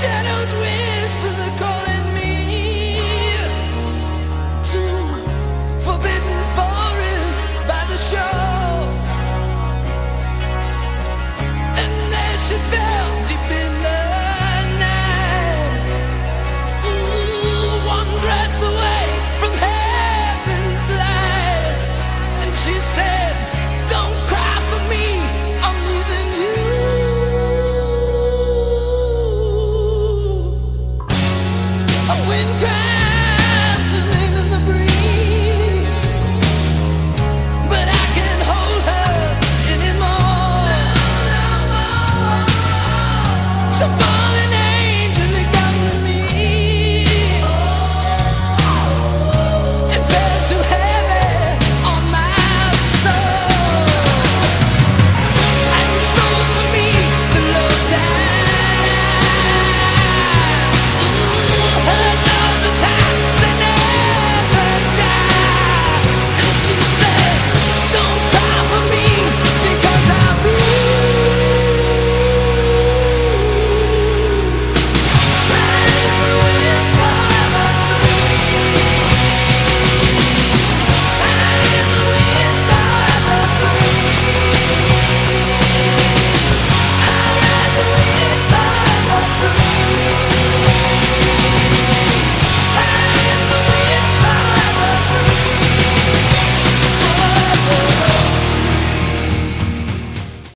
shadows with wind cries.